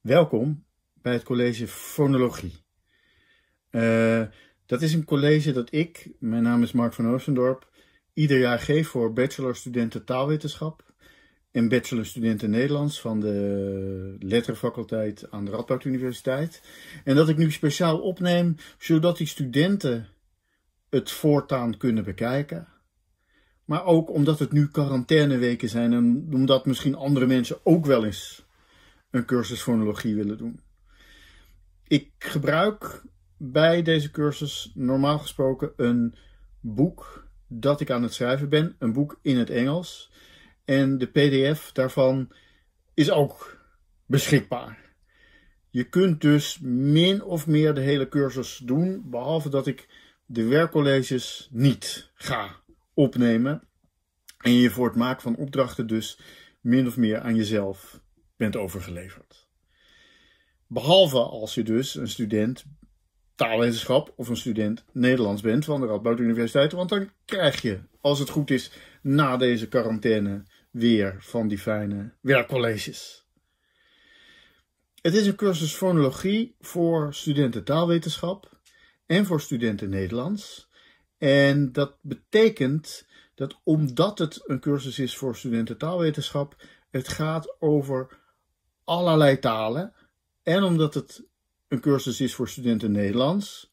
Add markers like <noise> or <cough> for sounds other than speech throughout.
Welkom bij het college Fonologie. Uh, dat is een college dat ik, mijn naam is Mark van Oostendorp, ieder jaar geef voor bachelorstudenten taalwetenschap en bachelorstudenten Nederlands van de letterenfaculteit aan de Radboud Universiteit. En dat ik nu speciaal opneem zodat die studenten het voortaan kunnen bekijken. Maar ook omdat het nu quarantaineweken zijn en omdat misschien andere mensen ook wel eens een cursus fonologie willen doen. Ik gebruik bij deze cursus normaal gesproken een boek dat ik aan het schrijven ben, een boek in het Engels. En de PDF daarvan is ook beschikbaar. Je kunt dus min of meer de hele cursus doen, behalve dat ik de werkcolleges niet ga opnemen. En je voor het maken van opdrachten dus min of meer aan jezelf bent overgeleverd. Behalve als je dus een student taalwetenschap of een student Nederlands bent van de Radboud Universiteit. Want dan krijg je, als het goed is, na deze quarantaine weer van die fijne werkcolleges. Het is een cursus fonologie voor studenten taalwetenschap en voor studenten Nederlands. En dat betekent dat omdat het een cursus is voor studenten taalwetenschap, het gaat over allerlei talen. En omdat het een cursus is voor studenten Nederlands,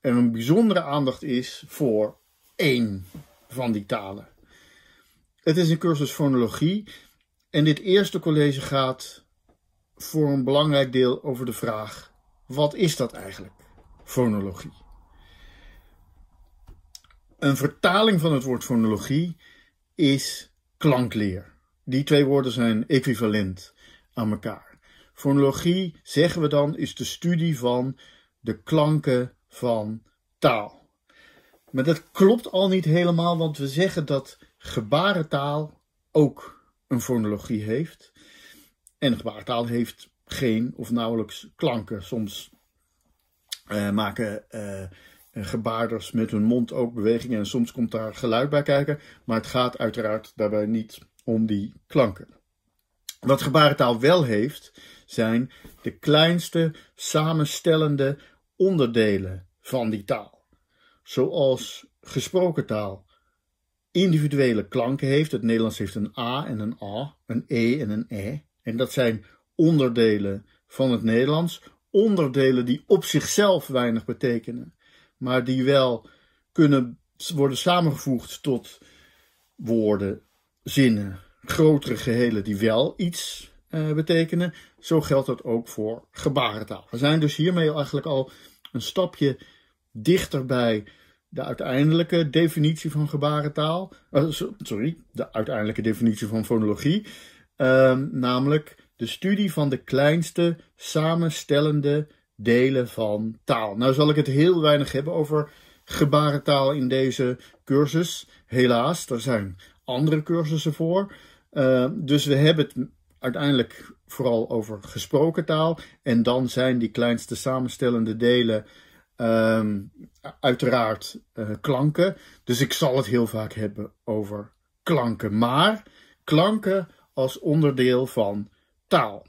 er een bijzondere aandacht is voor één van die talen. Het is een cursus fonologie en dit eerste college gaat voor een belangrijk deel over de vraag: wat is dat eigenlijk, fonologie? Een vertaling van het woord fonologie is klankleer. Die twee woorden zijn equivalent aan elkaar. Fonologie, zeggen we dan, is de studie van de klanken van taal. Maar dat klopt al niet helemaal, want we zeggen dat gebarentaal ook een fonologie heeft. En gebarentaal heeft geen of nauwelijks klanken. Soms uh, maken uh, gebaarders met hun mond ook bewegingen en soms komt daar geluid bij kijken. Maar het gaat uiteraard daarbij niet om die klanken. Wat gebarentaal wel heeft, zijn de kleinste samenstellende onderdelen van die taal. Zoals gesproken taal individuele klanken heeft. Het Nederlands heeft een A en een A, een E en een E. En dat zijn onderdelen van het Nederlands. Onderdelen die op zichzelf weinig betekenen, maar die wel kunnen worden samengevoegd tot woorden, zinnen, grotere gehelen die wel iets uh, betekenen. Zo geldt dat ook voor gebarentaal. We zijn dus hiermee eigenlijk al een stapje dichter bij de uiteindelijke definitie van gebarentaal. Uh, sorry, de uiteindelijke definitie van fonologie. Uh, namelijk de studie van de kleinste samenstellende delen van taal. Nou zal ik het heel weinig hebben over gebarentaal in deze cursus. Helaas, er zijn andere cursussen voor. Uh, dus we hebben het uiteindelijk vooral over gesproken taal. En dan zijn die kleinste samenstellende delen uh, uiteraard uh, klanken. Dus ik zal het heel vaak hebben over klanken. Maar klanken als onderdeel van taal.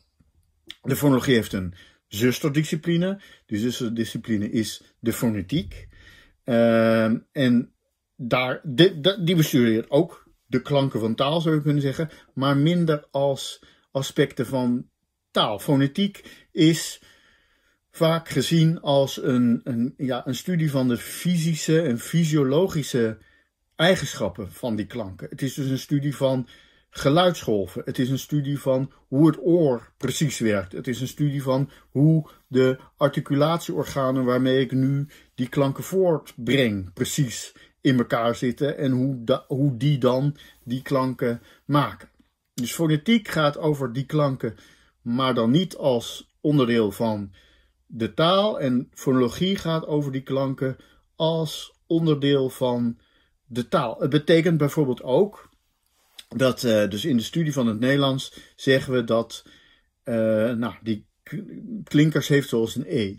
De fonologie heeft een zusterdiscipline. Die zusterdiscipline is de fonetiek. Uh, en daar, die bestudeert ook de klanken van taal, zou je kunnen zeggen, maar minder als aspecten van taal. Fonetiek is vaak gezien als een, een, ja, een studie van de fysische en fysiologische eigenschappen van die klanken. Het is dus een studie van geluidsgolven. Het is een studie van hoe het oor precies werkt. Het is een studie van hoe de articulatieorganen waarmee ik nu die klanken voortbreng precies in elkaar zitten en hoe, hoe die dan die klanken maken. Dus fonetiek gaat over die klanken, maar dan niet als onderdeel van de taal. En fonologie gaat over die klanken als onderdeel van de taal. Het betekent bijvoorbeeld ook dat, uh, dus in de studie van het Nederlands zeggen we dat, uh, nou, die klinkers heeft zoals een E.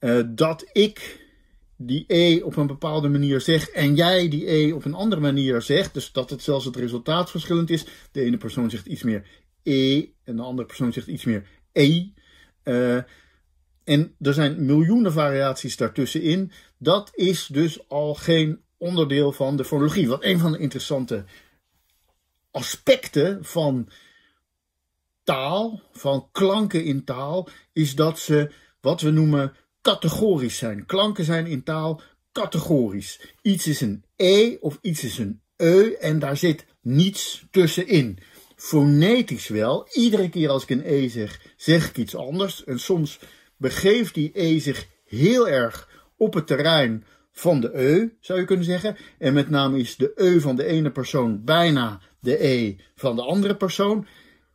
Uh, dat ik die E op een bepaalde manier zegt en jij die E op een andere manier zegt, dus dat het zelfs het resultaat verschillend is. De ene persoon zegt iets meer E en de andere persoon zegt iets meer E. Uh, en er zijn miljoenen variaties daartussenin. Dat is dus al geen onderdeel van de fonologie. Wat een van de interessante aspecten van taal, van klanken in taal, is dat ze wat we noemen categorisch zijn. Klanken zijn in taal categorisch. Iets is een E of iets is een E en daar zit niets tussenin. Fonetisch wel. Iedere keer als ik een E zeg, zeg ik iets anders. En soms begeeft die E zich heel erg op het terrein van de E, zou je kunnen zeggen. En met name is de E van de ene persoon bijna de E van de andere persoon.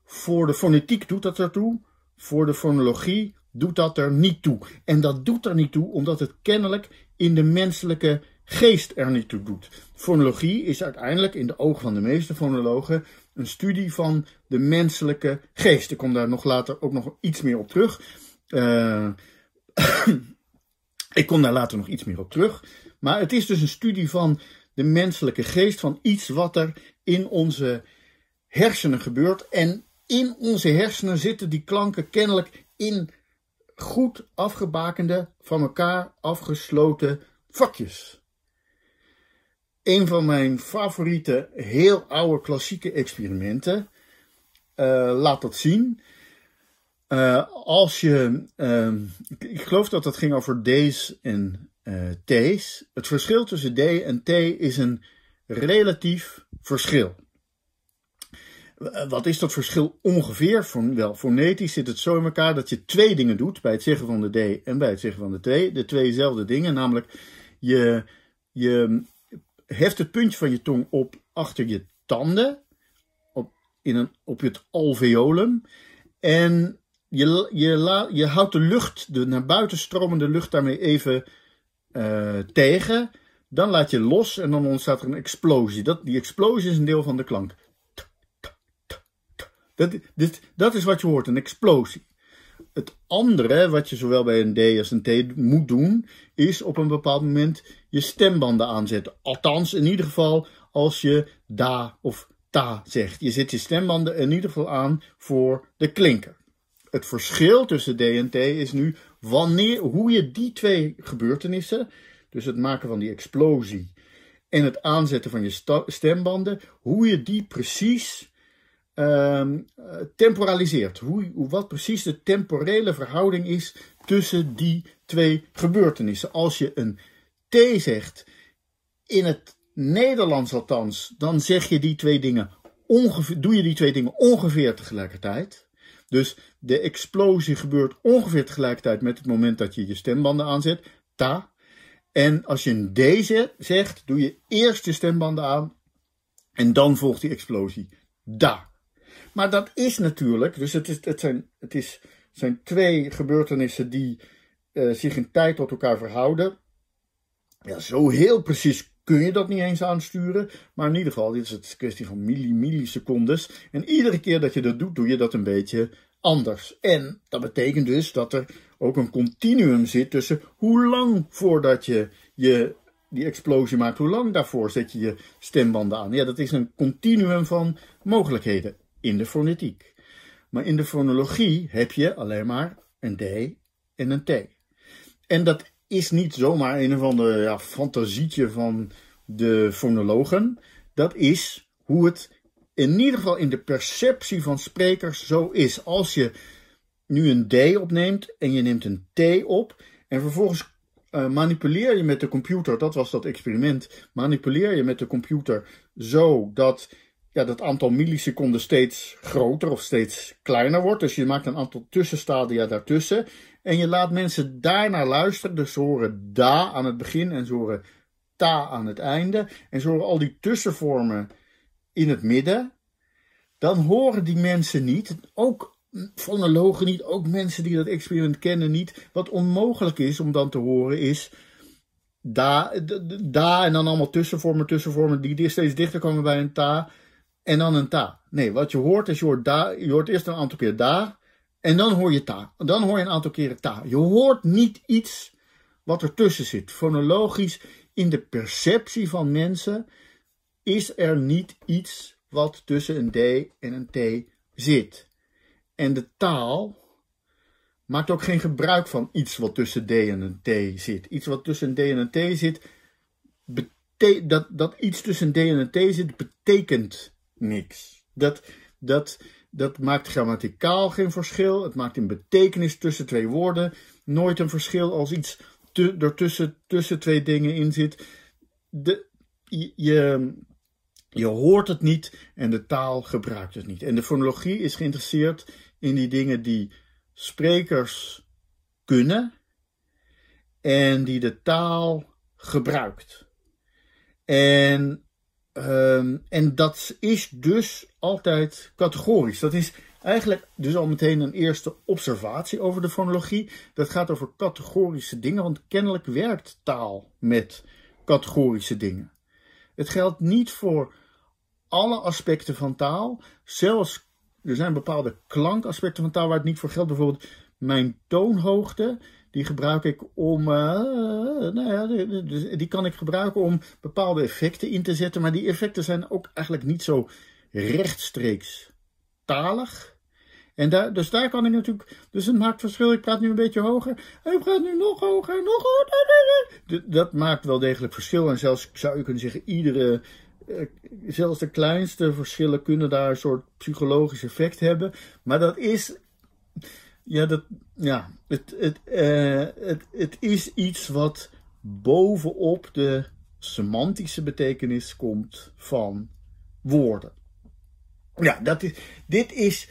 Voor de fonetiek doet dat ertoe. Voor de fonologie doet dat er niet toe. En dat doet er niet toe omdat het kennelijk in de menselijke geest er niet toe doet. Fonologie is uiteindelijk in de ogen van de meeste fonologen een studie van de menselijke geest. Ik kom daar nog later ook nog iets meer op terug. Uh, <coughs> ik kom daar later nog iets meer op terug. Maar het is dus een studie van de menselijke geest, van iets wat er in onze hersenen gebeurt. En in onze hersenen zitten die klanken kennelijk in goed afgebakende, van elkaar afgesloten vakjes. Een van mijn favoriete, heel oude klassieke experimenten uh, laat dat zien. Uh, als je, uh, ik geloof dat het ging over D's en uh, T's. Het verschil tussen D en T is een relatief verschil. Wat is dat verschil ongeveer? Voor, wel, fonetisch zit het zo in elkaar dat je twee dingen doet bij het zeggen van de D en bij het zeggen van de T. De tweezelfde dingen, namelijk je, je heft het puntje van je tong op achter je tanden, op, in een, op het alveolum. En je, je, je houdt de lucht, de naar buiten stromende lucht daarmee even uh, tegen. Dan laat je los en dan ontstaat er een explosie. Dat, die explosie is een deel van de klank. Dat, dit, dat is wat je hoort, een explosie. Het andere, wat je zowel bij een D als een T moet doen, is op een bepaald moment je stembanden aanzetten. Althans, in ieder geval als je da of ta zegt. Je zet je stembanden in ieder geval aan voor de klinker. Het verschil tussen D en T is nu wanneer, hoe je die twee gebeurtenissen, dus het maken van die explosie en het aanzetten van je stembanden, hoe je die precies uh, temporaliseert. Hoe, wat precies de temporele verhouding is tussen die twee gebeurtenissen. Als je een T zegt, in het Nederlands althans, dan zeg je die twee dingen ongeveer, doe je die twee dingen ongeveer tegelijkertijd. Dus de explosie gebeurt ongeveer tegelijkertijd met het moment dat je je stembanden aanzet. Ta. En als je een D zegt, doe je eerst je stembanden aan en dan volgt die explosie. Da. Maar dat is natuurlijk, dus het, is, het, zijn, het is, zijn twee gebeurtenissen die uh, zich in tijd tot elkaar verhouden. Ja, zo heel precies kun je dat niet eens aansturen. Maar in ieder geval, dit is het kwestie van milli, millisecondes. En iedere keer dat je dat doet, doe je dat een beetje anders. En dat betekent dus dat er ook een continuum zit tussen hoe lang voordat je, je die explosie maakt, hoe lang daarvoor zet je je stembanden aan. Ja, dat is een continuum van mogelijkheden in de fonetiek. Maar in de fonologie heb je alleen maar een D en een T. En dat is niet zomaar een of ander ja, fantasietje van de fonologen. Dat is hoe het in ieder geval in de perceptie van sprekers zo is. Als je nu een D opneemt en je neemt een T op en vervolgens uh, manipuleer je met de computer, dat was dat experiment, manipuleer je met de computer zo dat ja, dat aantal milliseconden steeds groter of steeds kleiner wordt. Dus je maakt een aantal tussenstadia daartussen. En je laat mensen daarnaar luisteren. Dus ze horen da aan het begin en ze horen ta aan het einde. En ze horen al die tussenvormen in het midden. Dan horen die mensen niet, ook fonologen niet, ook mensen die dat experiment kennen niet. Wat onmogelijk is om dan te horen is da, da en dan allemaal tussenvormen, tussenvormen die steeds dichter komen bij een ta en dan een ta. Nee, wat je hoort is, je hoort, da, je hoort eerst een aantal keer da en dan hoor je ta. Dan hoor je een aantal keren ta. Je hoort niet iets wat ertussen zit. Fonologisch, in de perceptie van mensen, is er niet iets wat tussen een D en een T zit. En de taal maakt ook geen gebruik van iets wat tussen D en een T zit. Iets wat tussen een D en een T zit, dat, dat iets tussen D en een T zit, betekent niks. Dat, dat, dat maakt grammaticaal geen verschil. Het maakt in betekenis tussen twee woorden nooit een verschil als iets te, er tussen, tussen twee dingen in zit. De, je, je hoort het niet en de taal gebruikt het niet. En de fonologie is geïnteresseerd in die dingen die sprekers kunnen en die de taal gebruikt. En, um, en dat is dus altijd categorisch. Dat is eigenlijk dus al meteen een eerste observatie over de fonologie. Dat gaat over categorische dingen, want kennelijk werkt taal met categorische dingen. Het geldt niet voor alle aspecten van taal, zelfs er zijn bepaalde klankaspecten van taal waar het niet voor geldt. Bijvoorbeeld mijn toonhoogte, die gebruik ik om, uh, nou ja, die, die kan ik gebruiken om bepaalde effecten in te zetten. Maar die effecten zijn ook eigenlijk niet zo rechtstreeks talig. En daar, dus daar kan ik natuurlijk, dus het maakt verschil. Ik praat nu een beetje hoger, ik praat nu nog hoger, nog hoger. Dat maakt wel degelijk verschil. En zelfs zou je kunnen zeggen, iedere eh, zelfs de kleinste verschillen kunnen daar een soort psychologisch effect hebben. Maar dat is. Ja, dat, ja het, het, uh, het, het is iets wat bovenop de semantische betekenis komt van woorden. Ja, dat is, dit is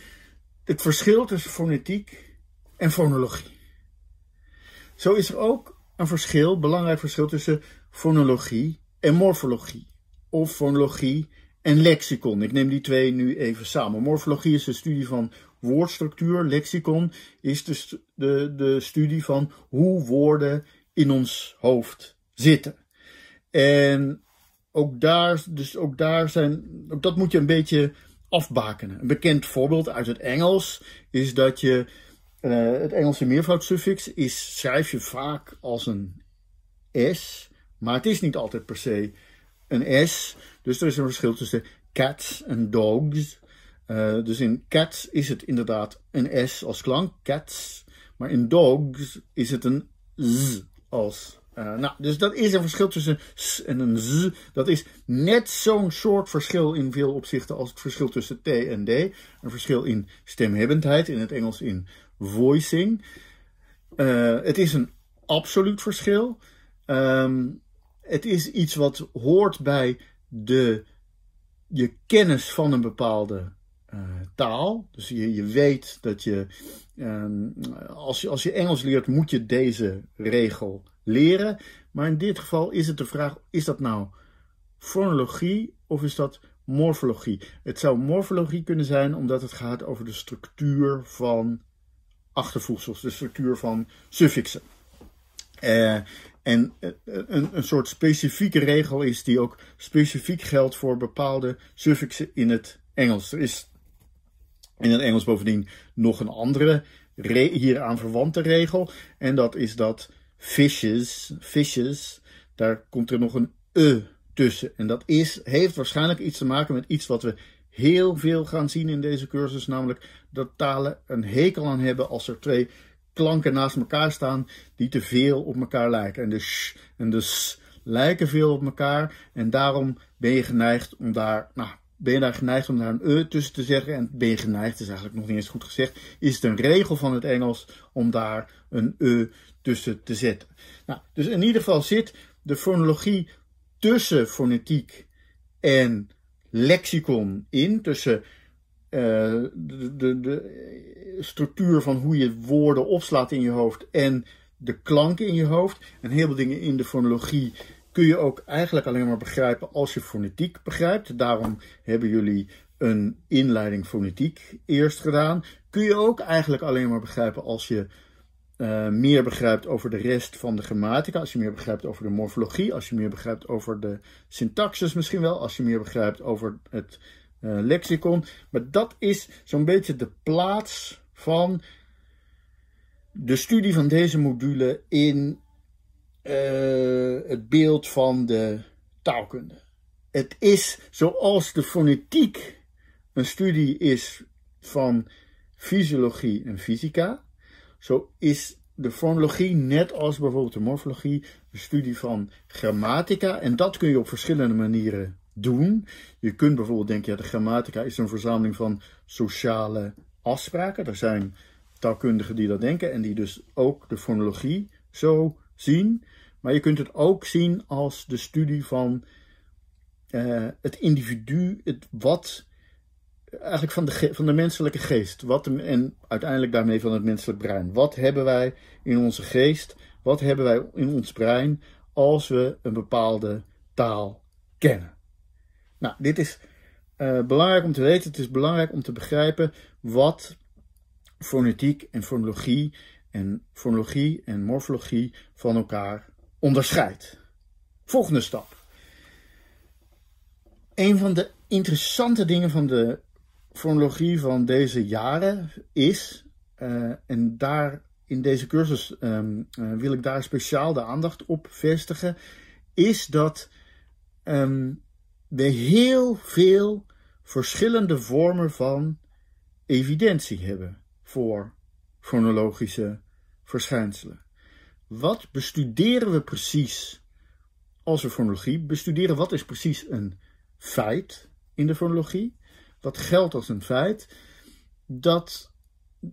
het verschil tussen fonetiek en fonologie. Zo is er ook een verschil, belangrijk verschil tussen fonologie en morfologie of fonologie en lexicon. Ik neem die twee nu even samen. Morfologie is de studie van woordstructuur. Lexicon is de, de, de studie van hoe woorden in ons hoofd zitten. En ook daar, dus ook daar zijn, ook dat moet je een beetje afbakenen. Een bekend voorbeeld uit het Engels is dat je uh, het Engelse meervoudsuffix is, schrijf je vaak als een S, maar het is niet altijd per se een S. Dus er is een verschil tussen cats en dogs. Uh, dus in cats is het inderdaad een S als klank, cats. Maar in dogs is het een Z als. Uh, nou, dus dat is een verschil tussen S en een Z. Dat is net zo'n soort verschil in veel opzichten als het verschil tussen T en D. Een verschil in stemhebbendheid, in het Engels in voicing. Uh, het is een absoluut verschil. Um, het is iets wat hoort bij de, je kennis van een bepaalde uh, taal. Dus je, je weet dat je, um, als je, als je Engels leert, moet je deze regel leren. Maar in dit geval is het de vraag, is dat nou fonologie of is dat morfologie? Het zou morfologie kunnen zijn omdat het gaat over de structuur van achtervoegsels, de structuur van suffixen. Uh, en eh, een, een soort specifieke regel is die ook specifiek geldt voor bepaalde suffixen in het Engels. Er is in het Engels bovendien nog een andere hieraan verwante regel. En dat is dat fishes, fishes, daar komt er nog een e tussen. En dat is, heeft waarschijnlijk iets te maken met iets wat we heel veel gaan zien in deze cursus. Namelijk dat talen een hekel aan hebben als er twee klanken naast elkaar staan die te veel op elkaar lijken. En de sh en de s lijken veel op elkaar. En daarom ben je geneigd om daar, nou, ben je daar geneigd om daar een e tussen te zeggen. En ben je geneigd, is eigenlijk nog niet eens goed gezegd, is het een regel van het Engels om daar een e tussen te zetten. Nou, dus in ieder geval zit de fonologie tussen fonetiek en lexicon in, tussen uh, de, de, structuur van hoe je woorden opslaat in je hoofd en de klanken in je hoofd. En heel dingen in de fonologie kun je ook eigenlijk alleen maar begrijpen als je fonetiek begrijpt. Daarom hebben jullie een inleiding fonetiek eerst gedaan. Kun je ook eigenlijk alleen maar begrijpen als je uh, meer begrijpt over de rest van de grammatica, als je meer begrijpt over de morfologie, als je meer begrijpt over de syntaxis misschien wel, als je meer begrijpt over het uh, lexicon. Maar dat is zo'n beetje de plaats van de studie van deze module in uh, het beeld van de taalkunde. Het is zoals de fonetiek een studie is van fysiologie en fysica, zo is de fonologie, net als bijvoorbeeld de morfologie, een studie van grammatica. En dat kun je op verschillende manieren doen. Je kunt bijvoorbeeld denken, ja, de grammatica is een verzameling van sociale afspraken. Er zijn taalkundigen die dat denken en die dus ook de fonologie zo zien. Maar je kunt het ook zien als de studie van uh, het individu, het wat eigenlijk van de, van de menselijke geest. Wat, en uiteindelijk daarmee van het menselijk brein. Wat hebben wij in onze geest? Wat hebben wij in ons brein als we een bepaalde taal kennen? Nou, dit is uh, belangrijk om te weten. Het is belangrijk om te begrijpen wat fonetiek en fonologie en fonologie en morfologie van elkaar onderscheidt. Volgende stap. Een van de interessante dingen van de fonologie van deze jaren is, uh, en daar in deze cursus um, uh, wil ik daar speciaal de aandacht op vestigen, is dat um, we heel veel verschillende vormen van evidentie hebben voor fonologische verschijnselen. Wat bestuderen we precies als we fonologie bestuderen? Wat is precies een feit in de fonologie? Wat geldt als een feit? Dat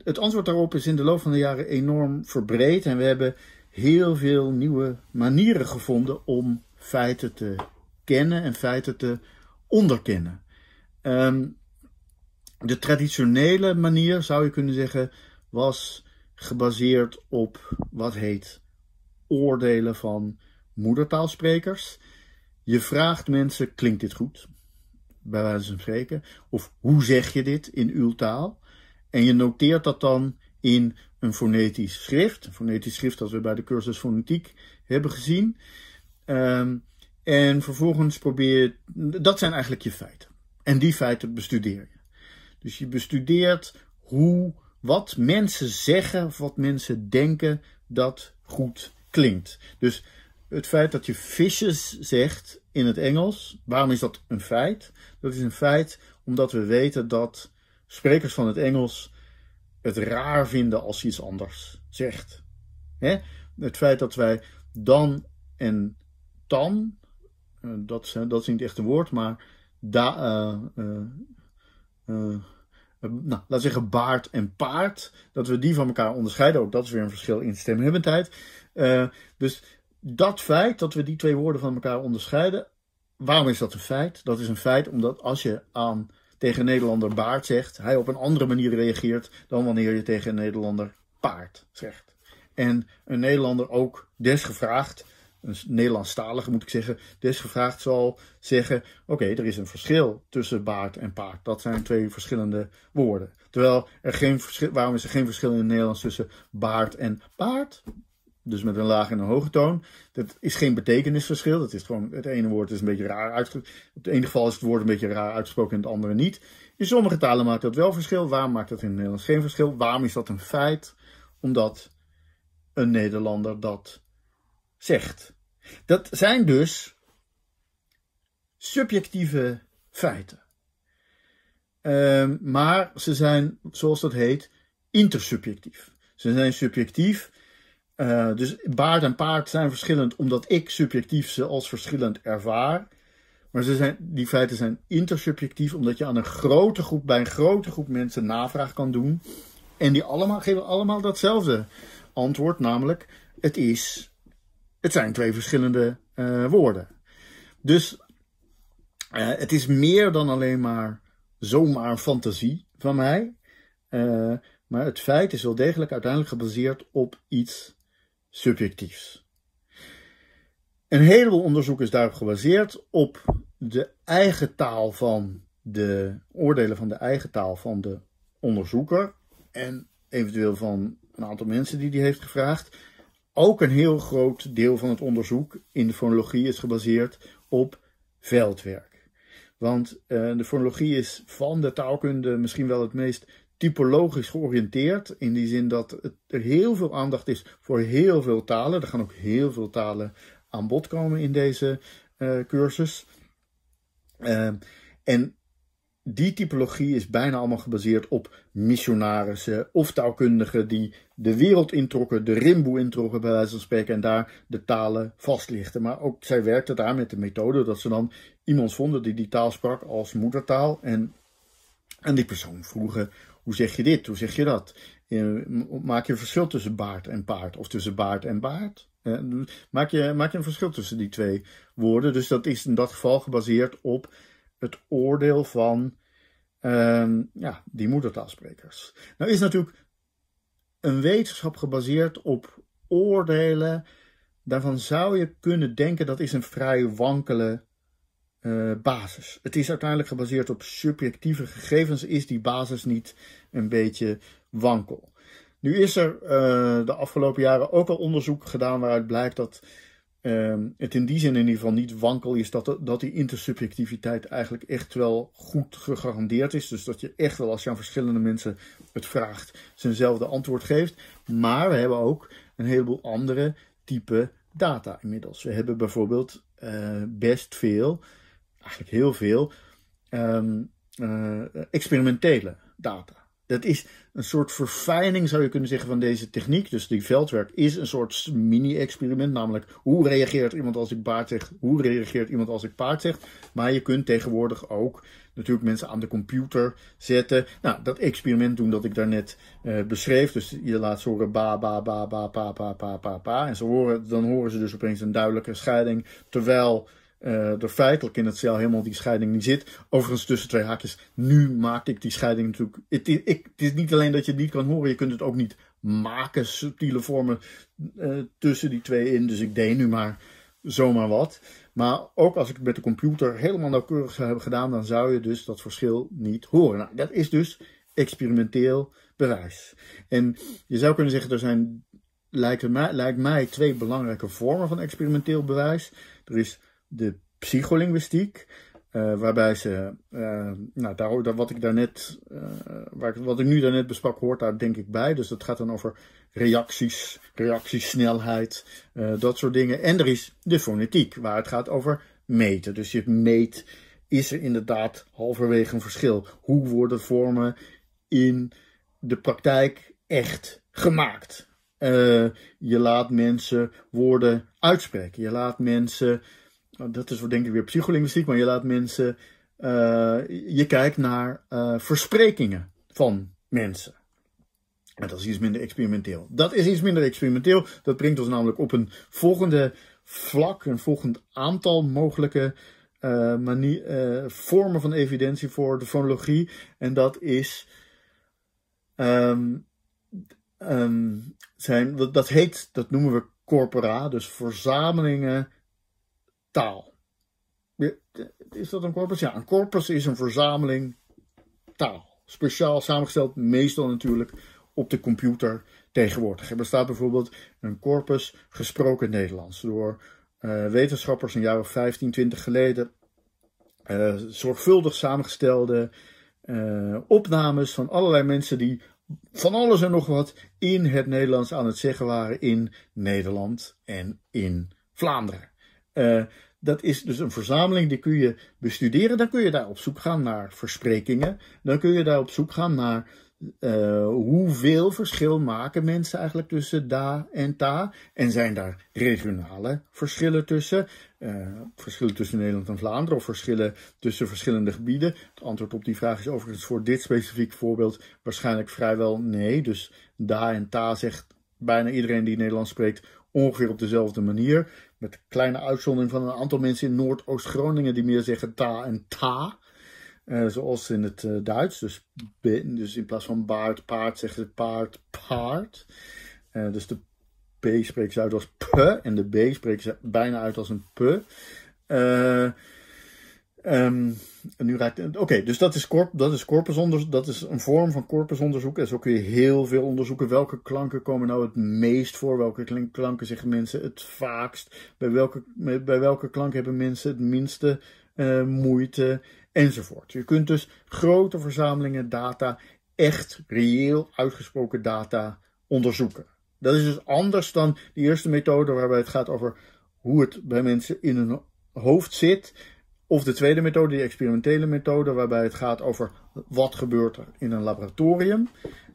het antwoord daarop is in de loop van de jaren enorm verbreed en we hebben heel veel nieuwe manieren gevonden om feiten te kennen en feiten te onderkennen. Um, de traditionele manier, zou je kunnen zeggen, was gebaseerd op wat heet oordelen van moedertaalsprekers. Je vraagt mensen, klinkt dit goed? Bij wijze van spreken. Of hoe zeg je dit in uw taal? En je noteert dat dan in een fonetisch schrift. Een fonetisch schrift dat we bij de cursus fonetiek hebben gezien. Um, en vervolgens probeer je, dat zijn eigenlijk je feiten. En die feiten bestudeer je. Dus je bestudeert hoe, wat mensen zeggen of wat mensen denken dat goed klinkt. Dus het feit dat je fishes zegt in het Engels, waarom is dat een feit? Dat is een feit omdat we weten dat sprekers van het Engels het raar vinden als iets anders zegt. Het feit dat wij dan en tan, eh, dat, dat is niet echt een woord, maar da, uh, uh, nou, laat zeggen baard en paard, dat we die van elkaar onderscheiden. Ook dat is weer een verschil in stemhebbendheid. dus dat feit dat we die twee woorden van elkaar onderscheiden, waarom is dat een feit? Dat is een feit omdat als je aan tegen een Nederlander baard zegt, hij op een andere manier reageert dan wanneer je tegen een Nederlander paard zegt. En een Nederlander ook desgevraagd een Nederlandstalige moet ik zeggen, desgevraagd zal zeggen: Oké, er is een verschil tussen baard en paard. Dat zijn twee verschillende woorden. Terwijl er geen verschil, waarom is er geen verschil in het Nederlands tussen baard en paard? Dus met een lage en een hoge toon. Dat is geen betekenisverschil. Dat is gewoon, het ene woord is een beetje raar uitgesproken. In het ene geval is het woord een beetje raar uitgesproken en het andere niet. In sommige talen maakt dat wel verschil. Waarom maakt dat in het Nederlands geen verschil? Waarom is dat een feit? Omdat een Nederlander dat zegt. Dat zijn dus subjectieve feiten. Um, maar ze zijn, zoals dat heet, intersubjectief. Ze zijn subjectief. Uh, dus baard en paard zijn verschillend omdat ik subjectief ze als verschillend ervaar. Maar ze zijn, die feiten zijn intersubjectief omdat je aan een grote groep, bij een grote groep mensen navraag kan doen. En die allemaal geven allemaal datzelfde antwoord, namelijk het is het zijn twee verschillende uh, woorden. Dus uh, het is meer dan alleen maar zomaar fantasie van mij. Uh, maar het feit is wel degelijk uiteindelijk gebaseerd op iets subjectiefs. Een heleboel onderzoek is daarop gebaseerd op de eigen taal van de oordelen van de eigen taal van de onderzoeker en eventueel van een aantal mensen die die heeft gevraagd. Ook een heel groot deel van het onderzoek in de fonologie is gebaseerd op veldwerk. Want uh, de fonologie is van de taalkunde misschien wel het meest typologisch georiënteerd. In die zin dat er heel veel aandacht is voor heel veel talen. Er gaan ook heel veel talen aan bod komen in deze uh, cursus. Uh, en die typologie is bijna allemaal gebaseerd op missionarissen of taalkundigen die de wereld introkken, de rimboe introkken bij wijze van spreken en daar de talen vastlichten. Maar ook zij werkte daar met de methode dat ze dan iemand vonden die die taal sprak als moedertaal en, en die persoon vroegen hoe zeg je dit, hoe zeg je dat? Maak je een verschil tussen baard en paard of tussen baard en baard? Maak je, maak je een verschil tussen die twee woorden? Dus dat is in dat geval gebaseerd op het oordeel van uh, ja, die moedertaalsprekers. Nou is natuurlijk een wetenschap gebaseerd op oordelen. Daarvan zou je kunnen denken dat is een vrij wankele uh, basis. Het is uiteindelijk gebaseerd op subjectieve gegevens. Is die basis niet een beetje wankel? Nu is er uh, de afgelopen jaren ook al onderzoek gedaan waaruit blijkt dat Ehm, het in die zin in ieder geval niet wankel is dat, dat die intersubjectiviteit eigenlijk echt wel goed gegarandeerd is. Dus dat je echt wel als je aan verschillende mensen het vraagt, zijnzelfde antwoord geeft. Maar we hebben ook een heleboel andere type data inmiddels. We hebben bijvoorbeeld uh, best veel, eigenlijk heel veel, um, uh, experimentele data. Dat is een soort verfijning, zou je kunnen zeggen, van deze techniek. Dus die veldwerk is een soort mini-experiment. Namelijk, hoe reageert iemand als ik baard zeg? Hoe reageert iemand als ik paard zeg? Maar je kunt tegenwoordig ook natuurlijk mensen aan de computer zetten. Nou, dat experiment doen dat ik daarnet uh, beschreef. Dus je laat ze horen ba, ba, ba, ba, pa, pa, pa, pa, pa. En ze horen, dan horen ze dus opeens een duidelijke scheiding. Terwijl uh, er feitelijk in het cel helemaal die scheiding niet zit. Overigens tussen twee haakjes, nu maak ik die scheiding natuurlijk. Het, ik, het is niet alleen dat je het niet kan horen, je kunt het ook niet maken, subtiele vormen uh, tussen die twee in. Dus ik deed nu maar zomaar wat. Maar ook als ik het met de computer helemaal nauwkeurig zou hebben gedaan, dan zou je dus dat verschil niet horen. Nou, dat is dus experimenteel bewijs. En je zou kunnen zeggen, er zijn, lijkt mij, lijkt mij twee belangrijke vormen van experimenteel bewijs. Er is de psycholinguïstiek. Uh, waarbij ze, uh, nou, daar, wat ik daarnet, uh, waar, wat ik nu daarnet besprak, hoort daar denk ik bij. Dus dat gaat dan over reacties, reactiesnelheid, dat soort dingen. En er is de fonetiek, waar het gaat over meten. Dus je meet, is er inderdaad halverwege een verschil? Hoe worden vormen in de praktijk echt gemaakt? je laat mensen woorden uitspreken. Je laat mensen nou, dat is denk ik weer psycholinguïstiek, maar je laat mensen, uh, je kijkt naar uh, versprekingen van mensen. En dat is iets minder experimenteel. Dat is iets minder experimenteel. Dat brengt ons namelijk op een volgende vlak, een volgend aantal mogelijke uh, manier, vormen van evidentie voor de fonologie. En dat is. Um, um, zijn, dat heet, dat noemen we corpora, dus verzamelingen taal. Is dat een corpus? Ja, een corpus is een verzameling taal. Speciaal samengesteld, meestal natuurlijk op de computer tegenwoordig. Er bestaat bijvoorbeeld een corpus gesproken Nederlands door uh, wetenschappers een jaar of 15, 20 geleden. Uh, zorgvuldig samengestelde opnames van allerlei mensen die van alles en nog wat in het Nederlands aan het zeggen waren in Nederland en in Vlaanderen. Dat is dus een verzameling, die kun je bestuderen. Dan kun je daar op zoek gaan naar versprekingen. Dan kun je daar op zoek gaan naar uh, hoeveel verschil maken mensen eigenlijk tussen da en ta. En zijn daar regionale verschillen tussen? Uh, verschillen tussen Nederland en Vlaanderen of verschillen tussen verschillende gebieden? Het antwoord op die vraag is overigens voor dit specifiek voorbeeld waarschijnlijk vrijwel nee. Dus da en ta zegt bijna iedereen die Nederlands spreekt ongeveer op dezelfde manier. Met kleine uitzondering van een aantal mensen in Noordoost-Groningen die meer zeggen ta en ta. Uh, zoals in het uh, Duits. Dus, dus in plaats van baard, paard zeggen ze paard, paard. Uh, dus de P spreekt ze uit als p en de B spreekt ze bijna uit als een p. Um, nu raakt Oké, dus dat is, corp, dat is corpusonderzoek. Dat is een vorm van corpusonderzoek. En zo kun je heel veel onderzoeken. Welke klanken komen nou het meest voor? Welke klanken zeggen mensen het vaakst? Bij welke, bij welke klank hebben mensen het minste uh, moeite? Enzovoort. Je kunt dus grote verzamelingen data, echt reëel uitgesproken data, onderzoeken. Dat is dus anders dan de eerste methode waarbij het gaat over hoe het bij mensen in hun hoofd zit Of de tweede methode, die experimentele methode, waarbij het gaat over wat gebeurt er in een laboratorium.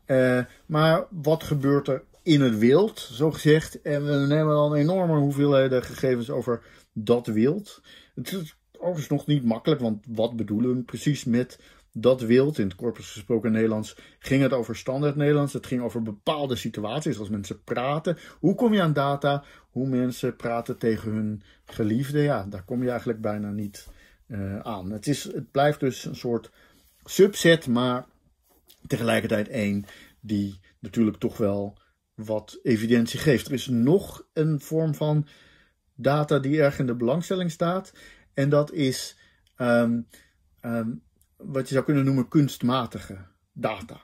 Uh, maar wat gebeurt er in het wild, zo gezegd. En we nemen dan enorme hoeveelheden gegevens over dat wild. Het is overigens nog niet makkelijk, want wat bedoelen we precies met dat wild? In het corpus gesproken Nederlands ging het over standaard Nederlands. Het ging over bepaalde situaties, als mensen praten. Hoe kom je aan data? Hoe mensen praten tegen hun geliefde? Ja, daar kom je eigenlijk bijna niet uh, aan. Het, is, het blijft dus een soort subset, maar tegelijkertijd één die natuurlijk toch wel wat evidentie geeft. Er is nog een vorm van data die erg in de belangstelling staat. En dat is um, um, wat je zou kunnen noemen kunstmatige data.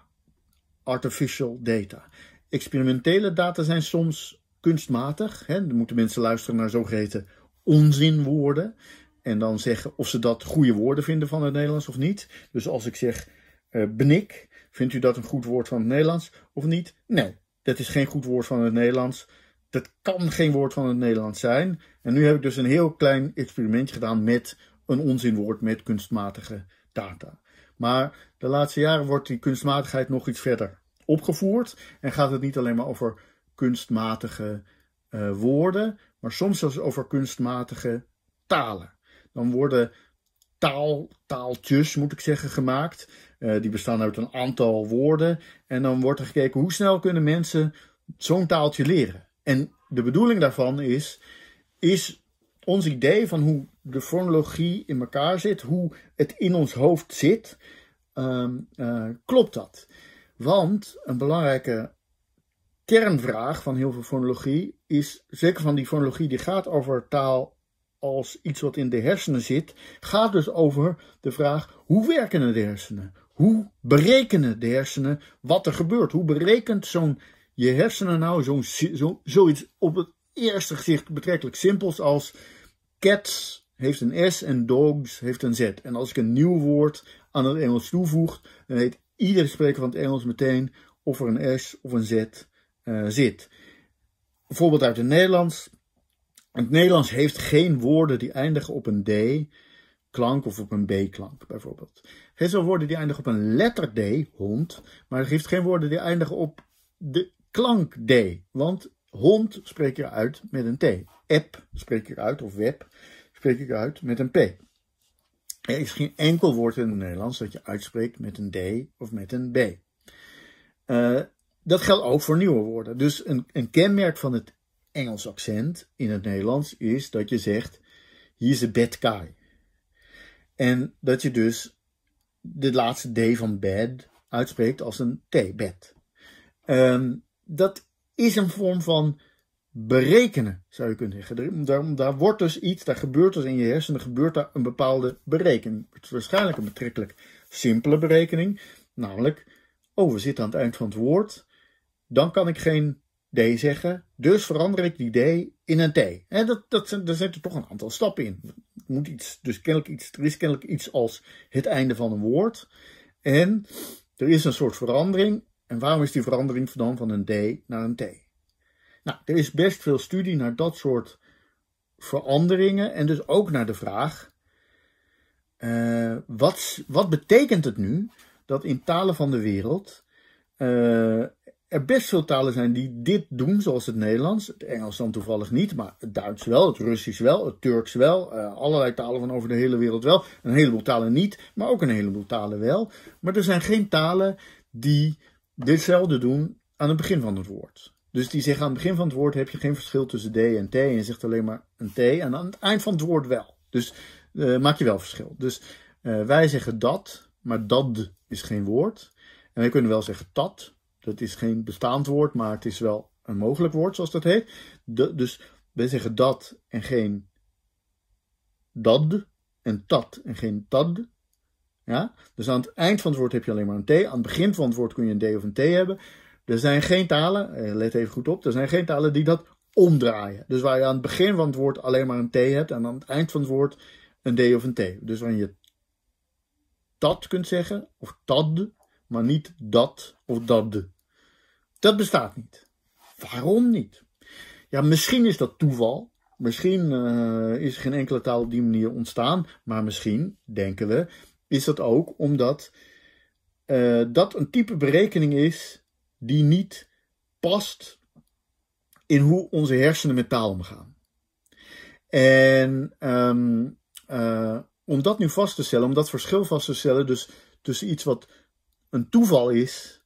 Artificial data. Experimentele data zijn soms kunstmatig. Hè? Dan moeten mensen luisteren naar zogeheten onzinwoorden. En dan zeggen of ze dat goede woorden vinden van het Nederlands of niet. Dus als ik zeg uh, benik, vindt u dat een goed woord van het Nederlands of niet? Nee, dat is geen goed woord van het Nederlands. Dat kan geen woord van het Nederlands zijn. En nu heb ik dus een heel klein experimentje gedaan met een onzinwoord met kunstmatige data. Maar de laatste jaren wordt die kunstmatigheid nog iets verder opgevoerd. En gaat het niet alleen maar over kunstmatige uh, woorden, maar soms zelfs over kunstmatige talen. Dan worden taal, taaltjes, moet ik zeggen, gemaakt. Uh, die bestaan uit een aantal woorden. En dan wordt er gekeken hoe snel kunnen mensen zo'n taaltje leren. En de bedoeling daarvan is, is ons idee van hoe de fonologie in elkaar zit, hoe het in ons hoofd zit, um, uh, klopt dat? Want een belangrijke kernvraag van heel veel fonologie is, zeker van die fonologie die gaat over taal als iets wat in de hersenen zit, gaat dus over de vraag: hoe werken de hersenen? Hoe berekenen de hersenen wat er gebeurt? Hoe berekent zo'n je hersenen nou zo, zoiets op het eerste gezicht betrekkelijk simpels als cats heeft een S en dogs heeft een Z. En als ik een nieuw woord aan het Engels toevoeg, dan weet iedere spreker van het Engels meteen of er een S of een Z uh, zit. Bijvoorbeeld uit het Nederlands. Het Nederlands heeft geen woorden die eindigen op een D klank of op een B-klank bijvoorbeeld. Het heeft wel woorden die eindigen op een letter D, hond, maar het heeft geen woorden die eindigen op de klank D. Want hond spreek je uit met een T. App spreek je uit, of web spreek ik uit met een P. Er is geen enkel woord in het Nederlands dat je uitspreekt met een D of met een B. Uh, dat geldt ook voor nieuwe woorden. Dus een, een kenmerk van het Engels accent in het Nederlands is dat je zegt: hier is een bad guy. En dat je dus de laatste D van bed uitspreekt als een T, bed. Um, dat is een vorm van berekenen, zou je kunnen zeggen. Daar, daar, wordt dus iets, daar gebeurt dus in je hersenen, gebeurt daar een bepaalde berekening. Het is waarschijnlijk een betrekkelijk simpele berekening. Namelijk, oh, we zitten aan het eind van het woord. Dan kan ik geen D zeggen. Dus verander ik die D in een T. En dat, dat, daar zitten toch een aantal stappen in. moet iets, dus kennelijk iets, er is kennelijk iets als het einde van een woord. En er is een soort verandering. En waarom is die verandering dan van een D naar een T? Nou, er is best veel studie naar dat soort veranderingen. En dus ook naar de vraag: uh, wat, wat betekent het nu dat in talen van de wereld uh, er best veel talen zijn die dit doen, zoals het Nederlands. Het Engels dan toevallig niet, maar het Duits wel, het Russisch wel, het Turks wel. Uh, allerlei talen van over de hele wereld wel. Een heleboel talen niet, maar ook een heleboel talen wel. Maar er zijn geen talen die ditzelfde doen aan het begin van het woord. Dus die zeggen aan het begin van het woord heb je geen verschil tussen D en T. En je zegt alleen maar een T. En aan het eind van het woord wel. Dus uh, maak je wel verschil. Dus uh, wij zeggen dat, maar dat is geen woord. En wij kunnen wel zeggen dat, dat is geen bestaand woord, maar het is wel een mogelijk woord, zoals dat heet. Dus wij zeggen dat en geen dat. En dat en geen tad. Ja? Dus aan het eind van het woord heb je alleen maar een T. Aan het begin van het woord kun je een D of een T hebben. Er zijn geen talen, eh, let even goed op, er zijn geen talen die dat omdraaien. Dus waar je aan het begin van het woord alleen maar een T hebt en aan het eind van het woord een D of een T. Dus wanneer je dat kunt zeggen, of tad, maar niet dat of dat. Dat bestaat niet. Waarom niet? Ja, misschien is dat toeval. Misschien uh, is geen enkele taal op die manier ontstaan, maar misschien, denken we, is dat ook omdat uh, dat een type berekening is die niet past in hoe onze hersenen met taal omgaan. En um, uh, om dat nu vast te stellen, om dat verschil vast te stellen, dus tussen iets wat een toeval is,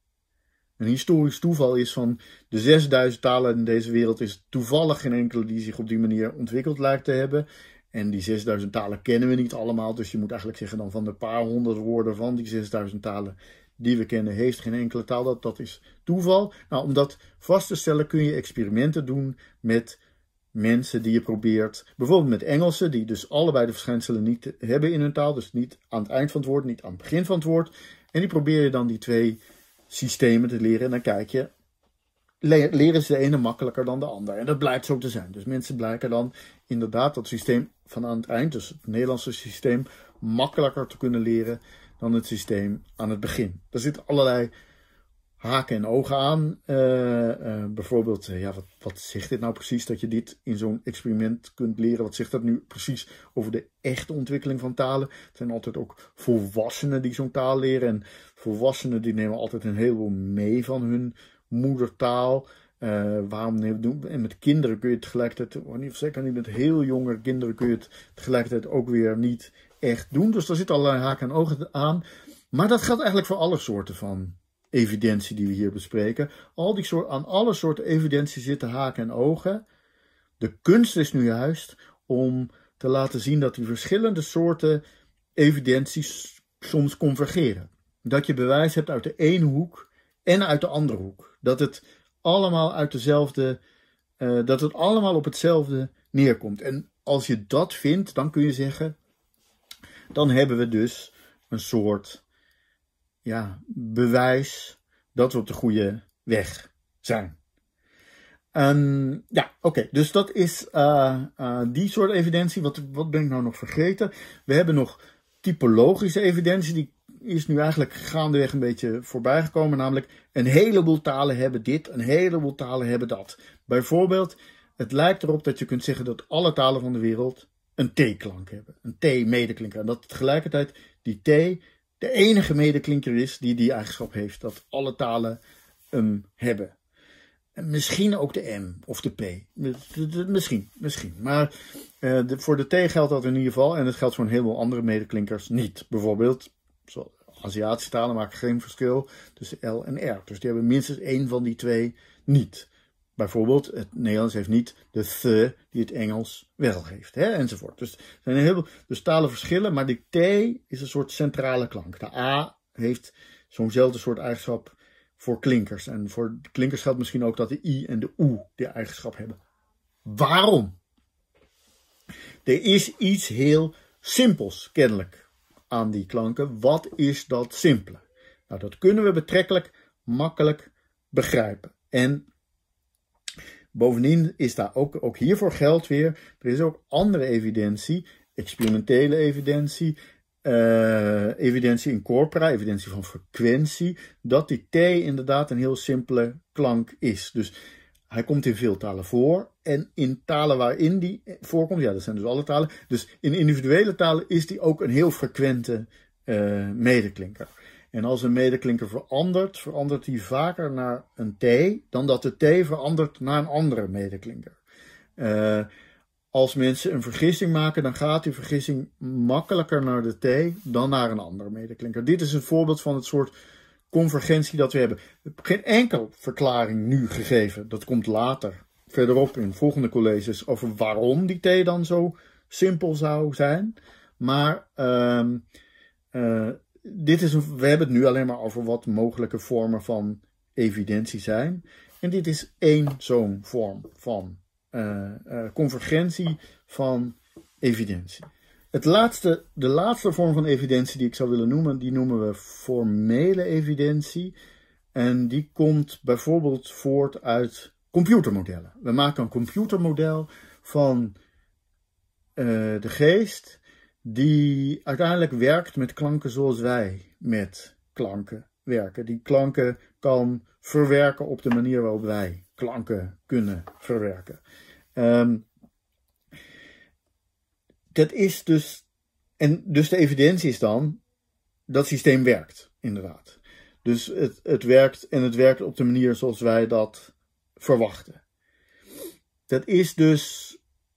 een historisch toeval is van de 6000 talen in deze wereld, is toevallig geen enkele die zich op die manier ontwikkeld lijkt te hebben. En die 6000 talen kennen we niet allemaal, dus je moet eigenlijk zeggen dan van de paar honderd woorden van die 6000 talen die we kennen, heeft geen enkele taal. Dat, dat is toeval. Nou, om dat vast te stellen kun je experimenten doen met mensen die je probeert, bijvoorbeeld met Engelsen, die dus allebei de verschijnselen niet hebben in hun taal, dus niet aan het eind van het woord, niet aan het begin van het woord. En die probeer je dan die twee systemen te leren en dan kijk je, leren ze de ene makkelijker dan de ander. En dat blijkt zo te zijn. Dus mensen blijken dan inderdaad dat systeem van aan het eind, dus het Nederlandse systeem, makkelijker te kunnen leren dan het systeem aan het begin. Er zitten allerlei haken en ogen aan. Uh, uh, bijvoorbeeld, uh, ja, wat, wat zegt dit nou precies dat je dit in zo'n experiment kunt leren? Wat zegt dat nu precies over de echte ontwikkeling van talen? Het zijn altijd ook volwassenen die zo'n taal leren. En volwassenen die nemen altijd een heleboel mee van hun moedertaal. waarom nemen En met kinderen kun je het tegelijkertijd, oh, zeker niet met heel jonge kinderen kun je het tegelijkertijd ook weer niet echt doen. Dus daar zitten allerlei haken en ogen aan. Maar dat geldt eigenlijk voor alle soorten van evidentie die we hier bespreken. Al die soort, aan alle soorten evidentie zitten haken en ogen. De kunst is nu juist om te laten zien dat die verschillende soorten evidenties soms convergeren. Dat je bewijs hebt uit de ene hoek en uit de andere hoek. Dat het allemaal uit dezelfde, uh, dat het allemaal op hetzelfde neerkomt. En als je dat vindt, dan kun je zeggen, dan hebben we dus een soort ja, bewijs dat we op de goede weg zijn. Um, ja, oké, dus dat is uh, uh, die soort evidentie. Wat, wat ben ik nou nog vergeten? We hebben nog typologische evidentie, die is nu eigenlijk gaandeweg een beetje voorbij gekomen. Namelijk, een heleboel talen hebben dit, een heleboel talen hebben dat. Bijvoorbeeld, het lijkt erop dat je kunt zeggen dat alle talen van de wereld een T-klank hebben. Een T-medeklinker. En dat tegelijkertijd die T de enige medeklinker is die die eigenschap heeft. Dat alle talen hem hebben. En misschien ook de M of de P. Misschien, misschien. Maar de, voor de T geldt dat in ieder geval. En het geldt voor een heleboel andere medeklinkers niet. Bijvoorbeeld, zo, Aziatische talen maken geen verschil tussen L en R. Dus die hebben minstens één van die twee niet. Bijvoorbeeld, het Nederlands heeft niet de th die het Engels wel heeft, hè, enzovoort. Dus er zijn een heleboel dus talen verschillen, maar die T is een soort centrale klank. De A heeft zo'nzelfde soort eigenschap voor klinkers. En voor klinkers geldt misschien ook dat de I en de U die eigenschap hebben. Waarom? Er is iets heel simpels, kennelijk, aan die klanken. Wat is dat simpele? Nou, dat kunnen we betrekkelijk makkelijk begrijpen. En Bovendien is daar ook, ook hiervoor geldt weer, er is ook andere evidentie, experimentele evidentie, uh, evidentie in corpora, evidentie van frequentie, dat die T inderdaad een heel simpele klank is. Dus hij komt in veel talen voor en in talen waarin die voorkomt, ja dat zijn dus alle talen, dus in individuele talen is die ook een heel frequente uh, medeklinker. En als een medeklinker verandert, verandert die vaker naar een T dan dat de T verandert naar een andere medeklinker. Uh, als mensen een vergissing maken, dan gaat die vergissing makkelijker naar de T dan naar een andere medeklinker. Dit is een voorbeeld van het soort convergentie dat we hebben. Geen enkel verklaring nu gegeven. Dat komt later, verderop in volgende colleges, over waarom die T dan zo simpel zou zijn. Maar uh, uh, dit is we hebben het nu alleen maar over wat mogelijke vormen van evidentie zijn. En dit is één zo'n vorm van uh, uh, convergentie van evidentie. Het laatste, de laatste vorm van evidentie die ik zou willen noemen, die noemen we formele evidentie. En die komt bijvoorbeeld voort uit computermodellen. We maken een computermodel van uh, de geest die uiteindelijk werkt met klanken zoals wij met klanken werken. Die klanken kan verwerken op de manier waarop wij klanken kunnen verwerken. Um, dat is dus, en dus de evidentie is dan, dat systeem werkt, inderdaad. Dus het, het werkt en het werkt op de manier zoals wij dat verwachten. Dat is dus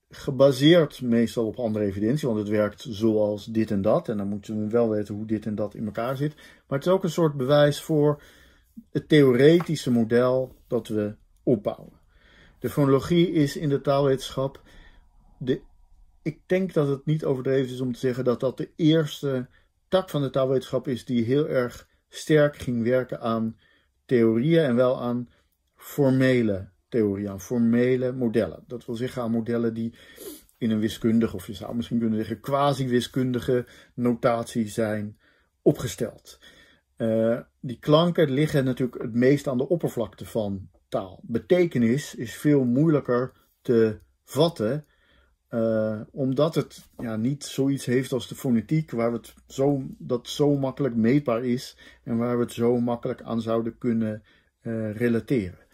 gebaseerd meestal op andere evidentie, want het werkt zoals dit en dat. En dan moeten we wel weten hoe dit en dat in elkaar zit. Maar het is ook een soort bewijs voor het theoretische model dat we opbouwen. De fonologie is in de taalwetenschap. De, ik denk dat het niet overdreven is om te zeggen dat dat de eerste tak van de taalwetenschap is die heel erg sterk ging werken aan theorieën en wel aan formele theorieën, aan formele modellen. Dat wil zeggen aan modellen die in een wiskundige, of je zou misschien kunnen zeggen quasi-wiskundige notatie zijn opgesteld. Uh, die klanken liggen natuurlijk het meest aan de oppervlakte van taal. Betekenis is veel moeilijker te vatten, uh, omdat het ja, niet zoiets heeft als de fonetiek, waar het zo, dat zo makkelijk meetbaar is en waar we het zo makkelijk aan zouden kunnen uh, relateren.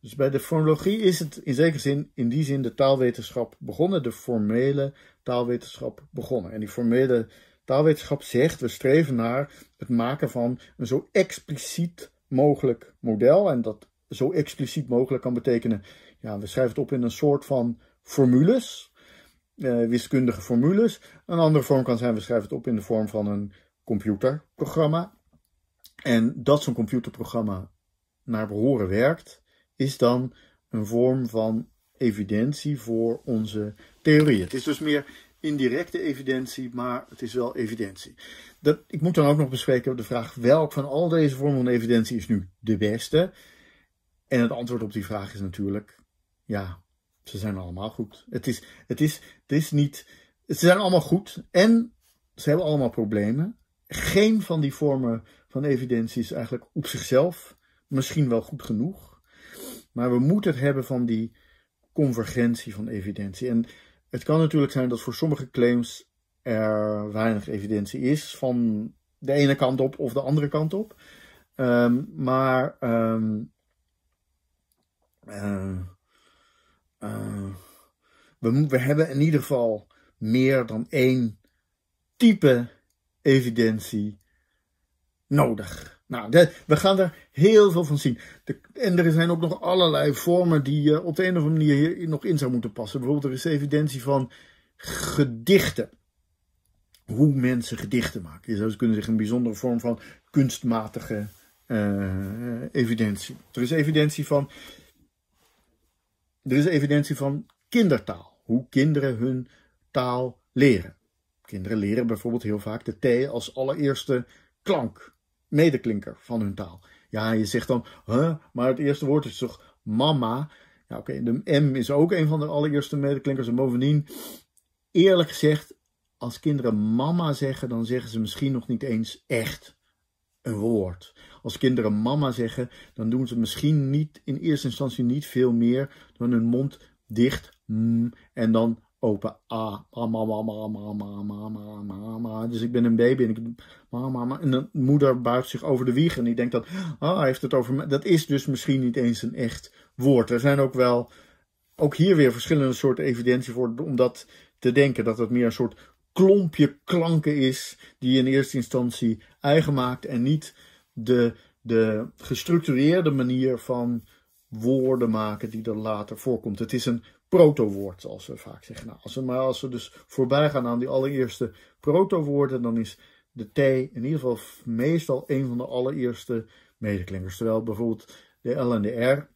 Dus bij de fonologie is het in zekere zin, in die zin, de taalwetenschap begonnen, de formele taalwetenschap begonnen. En die formele taalwetenschap zegt, we streven naar het maken van een zo expliciet mogelijk model. En dat zo expliciet mogelijk kan betekenen, ja, we schrijven het op in een soort van formules, eh, wiskundige formules. Een andere vorm kan zijn, we schrijven het op in de vorm van een computerprogramma. En dat zo'n computerprogramma naar behoren werkt, is dan een vorm van evidentie voor onze theorie. Het is dus meer indirecte evidentie, maar het is wel evidentie. Dat, ik moet dan ook nog bespreken de vraag welk van al deze vormen van evidentie is nu de beste. En het antwoord op die vraag is natuurlijk, ja, ze zijn allemaal goed. Het is, het is, het is niet, ze zijn allemaal goed en ze hebben allemaal problemen. Geen van die vormen van evidentie is eigenlijk op zichzelf misschien wel goed genoeg. Maar we moeten het hebben van die convergentie van evidentie. En het kan natuurlijk zijn dat voor sommige claims er weinig evidentie is van de ene kant op of de andere kant op. Um, maar um, uh, we, we hebben in ieder geval meer dan één type evidentie nodig. Nou, we gaan er heel veel van zien. En er zijn ook nog allerlei vormen die je op de een of andere manier hier nog in zou moeten passen. Bijvoorbeeld, er is evidentie van gedichten. Hoe mensen gedichten maken. Je zou kunnen zeggen een bijzondere vorm van kunstmatige uh, evidentie. Er is evidentie van. Er is evidentie van kindertaal. Hoe kinderen hun taal leren. Kinderen leren bijvoorbeeld heel vaak de T als allereerste klank medeklinker van hun taal. Ja, je zegt dan, huh, maar het eerste woord is toch mama? Ja, oké, de M is ook een van de allereerste medeklinkers. En bovendien, eerlijk gezegd, als kinderen mama zeggen, dan zeggen ze misschien nog niet eens echt een woord. Als kinderen mama zeggen, dan doen ze misschien niet in eerste instantie niet veel meer dan hun mond dicht mm, en dan open A. Mama, mama, mama, mama, mama. Dus ik ben een baby en ik. En de moeder buigt zich over de wieg en die denkt dat, ah, hij heeft het over me. Dat is dus misschien niet eens een echt woord. Er zijn ook wel, ook hier weer verschillende soorten evidentie voor om dat te denken. Dat het meer een soort klompje klanken is die je in eerste instantie eigen maakt en niet de, de gestructureerde manier van woorden maken die er later voorkomt. Het is een protowoord, zoals we vaak zeggen. Nou, als we, maar als we dus voorbij gaan aan die allereerste protowoorden, dan is de T in ieder geval meestal een van de allereerste medeklinkers. Terwijl bijvoorbeeld de L en de R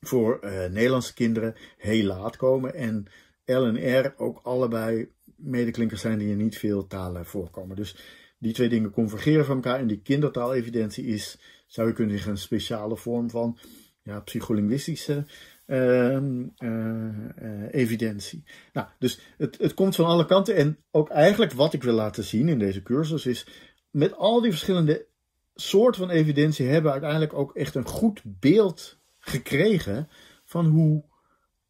voor uh, Nederlandse kinderen heel laat komen. En L en R ook allebei medeklinkers zijn die in niet veel talen voorkomen. Dus die twee dingen convergeren van elkaar. En die kindertaalevidentie is, zou je kunnen zeggen, een speciale vorm van ja, psycholinguïstische uh, uh, evidentie. Nou, dus het, het komt van alle kanten. En ook eigenlijk wat ik wil laten zien in deze cursus is, met al die verschillende soorten van evidentie hebben we uiteindelijk ook echt een goed beeld gekregen van hoe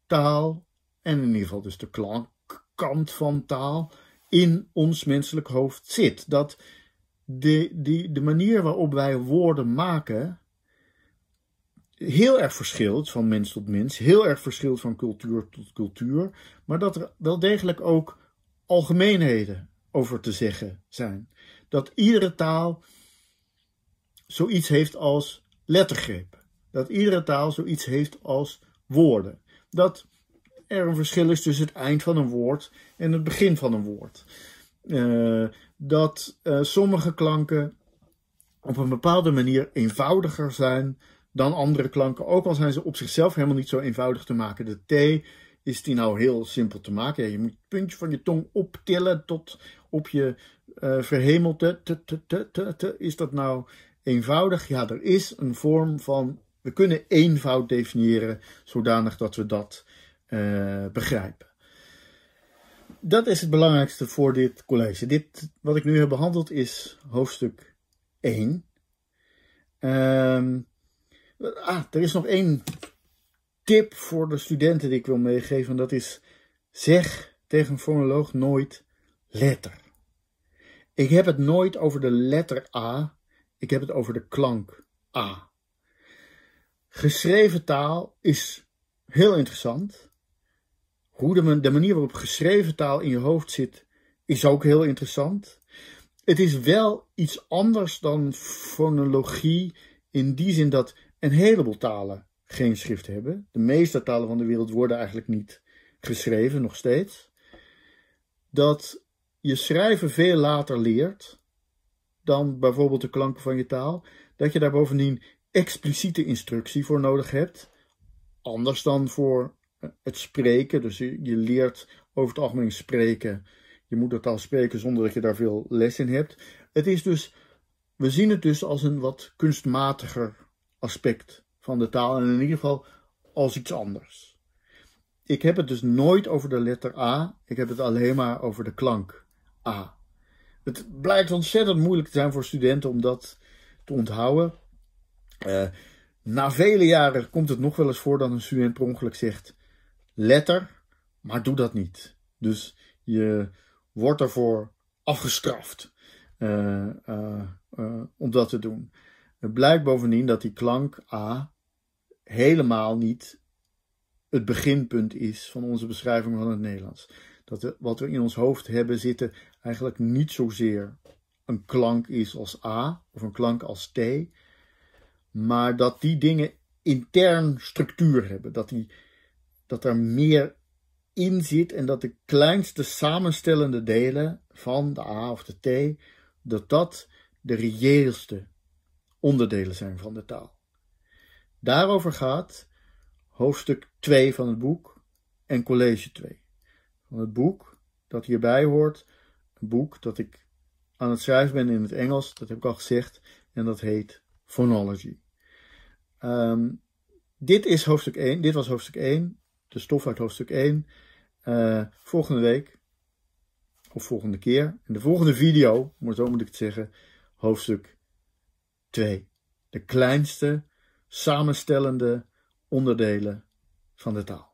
taal, en in ieder geval dus de klankkant van taal, in ons menselijk hoofd zit. Dat de, de manier waarop wij woorden maken, heel erg verschilt van mens tot mens, heel erg verschilt van cultuur tot cultuur, maar dat er wel degelijk ook algemeenheden over te zeggen zijn. Dat iedere taal zoiets heeft als lettergrepen. Dat iedere taal zoiets heeft als woorden. Dat er een verschil is tussen het eind van een woord en het begin van een woord. Uh, dat uh, sommige klanken op een bepaalde manier eenvoudiger zijn dan andere klanken, ook al zijn ze op zichzelf helemaal niet zo eenvoudig te maken. De T is die nou heel simpel te maken. Je moet het puntje van je tong optillen tot op je uh, verhemelte. Is dat nou eenvoudig? Ja, er is een vorm van. We kunnen eenvoud definiëren zodanig dat we dat uh, begrijpen. Dat is het belangrijkste voor dit college. Dit wat ik nu heb behandeld is hoofdstuk 1. Um, ah, er is nog één tip voor de studenten die ik wil meegeven. En dat is: zeg tegen een fonoloog nooit letter. Ik heb het nooit over de letter A, ik heb het over de klank A. Geschreven taal is heel interessant. Hoe de, de manier waarop geschreven taal in je hoofd zit, is ook heel interessant. Het is wel iets anders dan fonologie in die zin dat een heleboel talen geen schrift hebben. De meeste talen van de wereld worden eigenlijk niet geschreven, nog steeds. Dat je schrijven veel later leert dan bijvoorbeeld de klanken van je taal. Dat je daar bovendien expliciete instructie voor nodig hebt. Anders dan voor het spreken. Dus je, leert over het algemeen spreken. Je moet het taal spreken zonder dat je daar veel les in hebt. Het is dus, we zien het dus als een wat kunstmatiger aspect van de taal en in ieder geval als iets anders. Ik heb het dus nooit over de letter A, ik heb het alleen maar over de klank A. Het blijkt ontzettend moeilijk te zijn voor studenten om dat te onthouden. Uh, na vele jaren komt het nog wel eens voor dat een student per ongeluk zegt letter, maar doe dat niet. Dus je wordt ervoor afgestraft uh, uh, om dat te doen. Het blijkt bovendien dat die klank A helemaal niet het beginpunt is van onze beschrijving van het Nederlands. Dat wat we in ons hoofd hebben zitten eigenlijk niet zozeer een klank is als A of een klank als T, maar dat die dingen intern structuur hebben. Dat, die, dat er meer in zit en dat de kleinste samenstellende delen van de A of de T, dat dat de reëelste onderdelen zijn van de taal. Daarover gaat hoofdstuk 2 van het boek en college 2 van het boek dat hierbij hoort. Een boek dat ik aan het schrijven ben in het Engels, dat heb ik al gezegd, en dat heet Phonology. Um, dit is hoofdstuk 1, dit was hoofdstuk 1, de stof uit hoofdstuk 1. Uh, eh, volgende week, of volgende keer, in de volgende video, zo moet ik het zeggen, hoofdstuk 2. De kleinste samenstellende onderdelen van de taal.